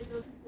They